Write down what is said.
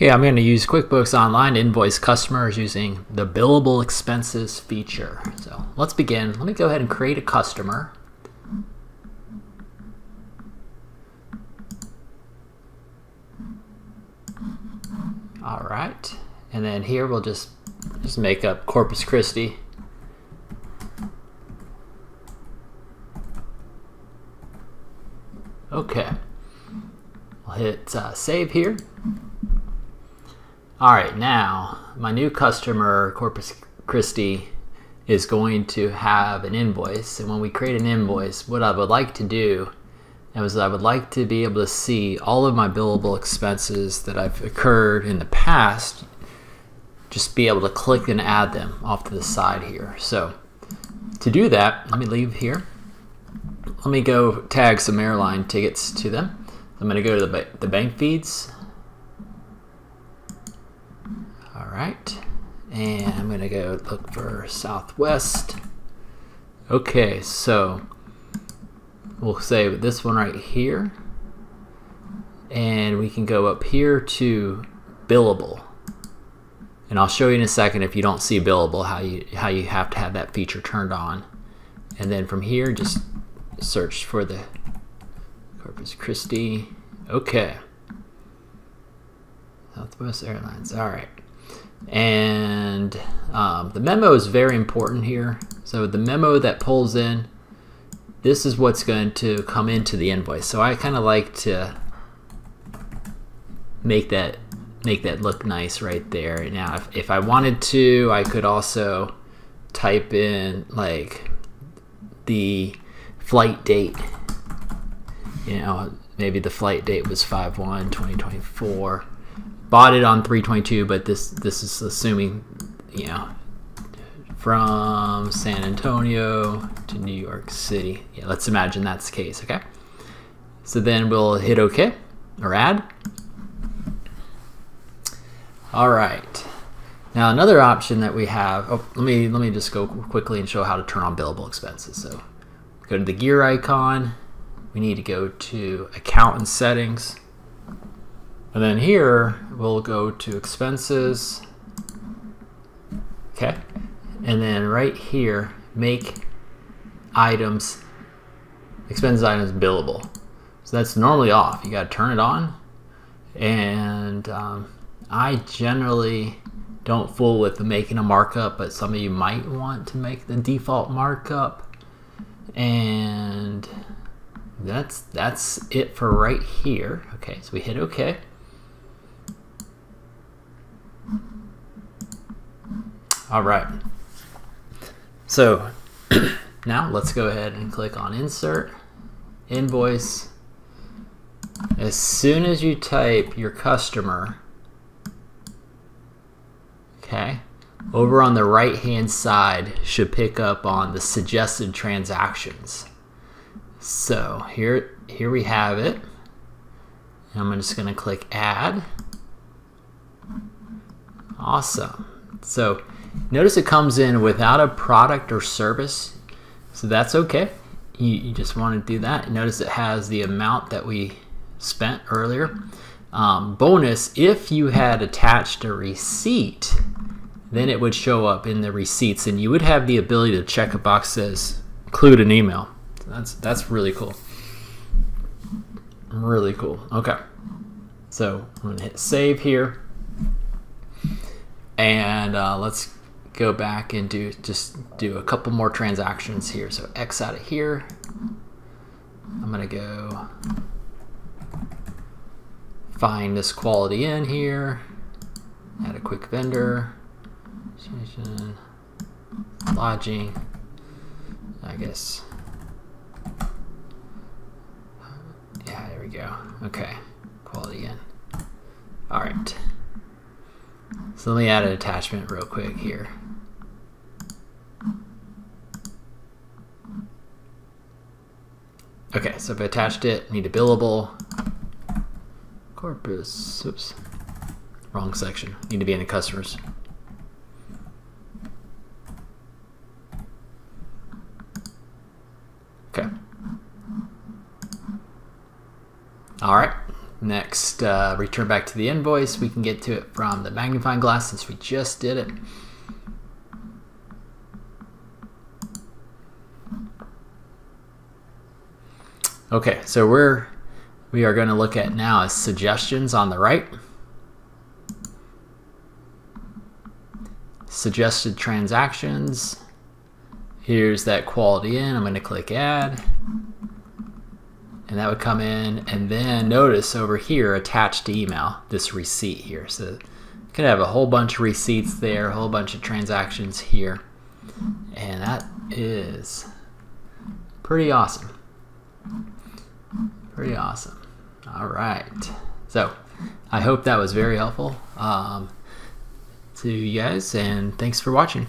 Okay, I'm going to use QuickBooks Online to invoice customers using the billable expenses feature. So let's begin. Let me go ahead and create a customer. All right, and then here we'll just just make up Corpus Christi. Okay, I'll hit uh, save here. All right, now my new customer, Corpus Christi, is going to have an invoice. And when we create an invoice, what I would like to do is I would like to be able to see all of my billable expenses that I've occurred in the past, just be able to click and add them off to the side here. So to do that, let me leave here. Let me go tag some airline tickets to them. I'm going to go to the, the bank feeds right, and I'm gonna go look for Southwest. Okay, so we'll save this one right here, and we can go up here to billable. And I'll show you in a second if you don't see billable how you how you have to have that feature turned on. And then from here, just search for the Corpus Christi. Okay. Southwest Airlines. All right. And um, the memo is very important here. So the memo that pulls in, this is what's going to come into the invoice. So I kind of like to make that make that look nice right there. Now, if, if I wanted to, I could also type in like the flight date. You know, maybe the flight date was 5-1, 2024 bought it on 322, but this this is assuming, you know, from San Antonio to New York City. Yeah, let's imagine that's the case, okay? So then we'll hit OK or add. All right. Now another option that we have, oh, let me let me just go quickly and show how to turn on billable expenses. So go to the gear icon. We need to go to account and settings. And then here we'll go to expenses. Okay. And then right here, make items, expenses items billable. So that's normally off. You got to turn it on. And um, I generally don't fool with making a markup, but some of you might want to make the default markup. And that's that's it for right here. Okay, so we hit OK. All right. So now let's go ahead and click on insert, invoice. As soon as you type your customer, okay, over on the right hand side should pick up on the suggested transactions. So here, here we have it. I'm just going to click add. Awesome. So Notice it comes in without a product or service, so that's okay. You, you just want to do that. Notice it has the amount that we spent earlier. Um, bonus, if you had attached a receipt, then it would show up in the receipts and you would have the ability to check a box that says include an email. That's, that's really cool. Really cool. Okay. So I'm going to hit save here. And uh, let's go back and do just do a couple more transactions here. So X out of here. I'm gonna go find this Quality Inn here, add a quick vendor, lodging, I guess. Yeah, there we go. Okay, Quality Inn. All right. So let me add an attachment real quick here. Okay, so I've attached it, need a billable. Corpus, oops, wrong section. Need to be in the customers. Okay. All right, next uh, return back to the invoice. We can get to it from the magnifying glass since we just did it. Okay, so we're we are going to look at now is suggestions on the right. Suggested transactions. Here's that Quality Inn. I'm going to click add. And that would come in. And then notice over here, attached to email, this receipt here. So you could have a whole bunch of receipts there, a whole bunch of transactions here. And that is pretty awesome. Pretty awesome. All right. So I hope that was very helpful um, to you guys, and thanks for watching.